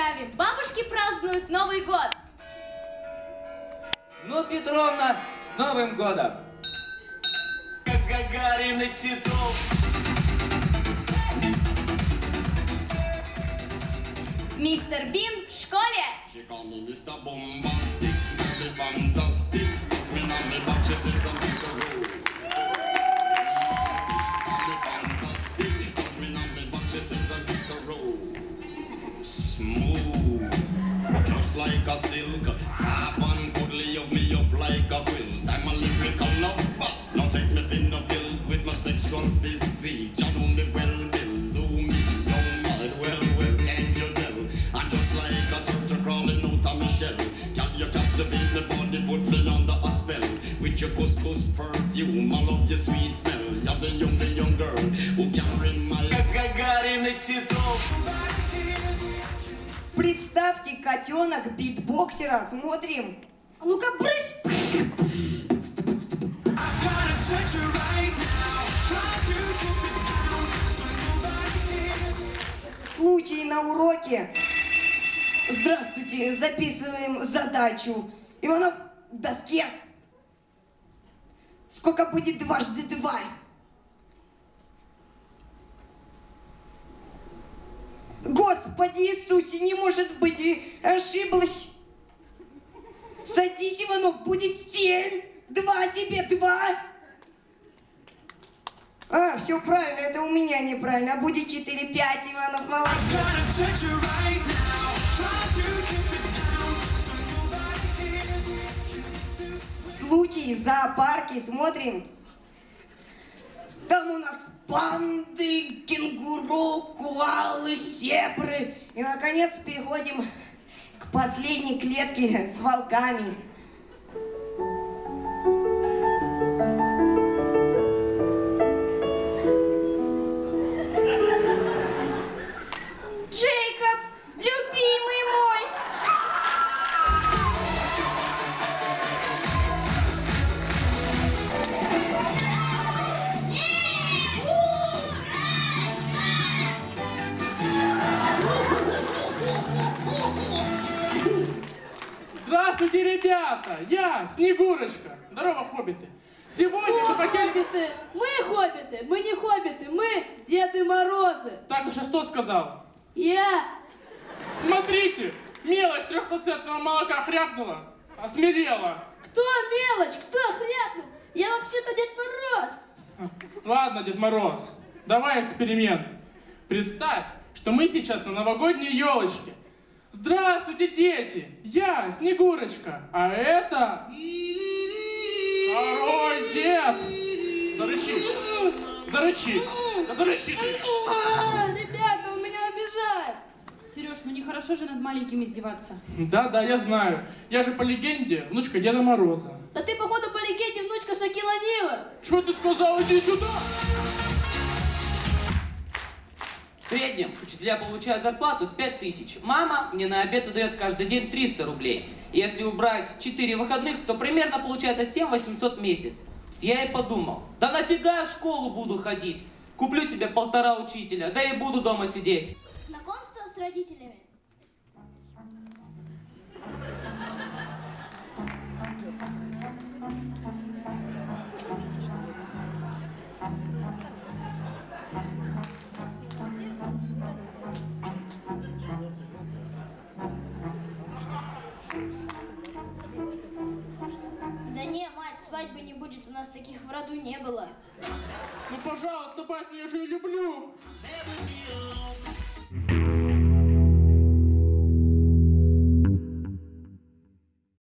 представим. Бабушки празднуют Новый год. Ну, Петровна, с Новым годом! Как Гагарин и Титов. Мистер Бин в школе. She call me Mr. Bombastic, tell me fantastic. Me on me back, she says I'm just like a silk. Soft and cuddly, hug me up like a quilt. I'm a lyrical lover. Now take me thin a pill with my sexual physique. You know me well, Bill. Do me, oh my, well, well, can't you tell? I'm just like a turtle crawling out of my shell. Can you captivate me body, put me under a spell? With your couscous perfume, I love your sweet smell. You're the young, the young girl who can ring my... Гагарин и Титов. Представьте, котенок битбоксера. Смотрим. А ну-ка, брысь! Случай на уроке. Здравствуйте, записываем задачу. Иванов в доске. Сколько будет дважды два? Господи Иисусе, не может быть, ошиблась. Садись, Иванов, будет семь. Два тебе, два. А, все правильно, это у меня неправильно. А будет четыре, пять, Иванов, молодец. Случай в зоопарке, смотрим. Там у нас панды, кенгуру, куалы, зебры. И, наконец, переходим к последней клетке с волками. Здравствуйте, ребята! Я, Снегурочка. Здорово, хоббиты. Сегодня мы хотели... Хоббиты! Мы хоббиты! Мы не хоббиты! Мы Деды Морозы! Так уж, что сказал? Я! Смотрите, мелочь трехпроцентного молока хряпнула, осмелела. Кто мелочь? Кто хряпнул? Я вообще-то Дед Мороз! Ладно, Дед Мороз, давай эксперимент. Представь, что мы сейчас на новогодней елочке. Здравствуйте, дети! Я Снегурочка, а это... Второй дед! Зарычи! Зарычи! Да зарычи ты! А, ребята, он меня обижает! Сереж, ну нехорошо же над маленькими издеваться. Да-да, я знаю. Я же по легенде внучка Деда Мороза. Да ты, походу, по легенде внучка Шакила Нила! Что ты сказал? Иди сюда! Среднем учителя получают зарплату 5000. Мама мне на обед выдает каждый день 300 рублей. Если убрать 4 выходных, то примерно получается 7 800 в месяц. Я и подумал, да нафига я в школу буду ходить? Куплю себе полтора учителя, да и буду дома сидеть. Знакомство с родителями. Свадьбы не будет, у нас таких в роду не было. Ну, пожалуйста, бать, я же люблю.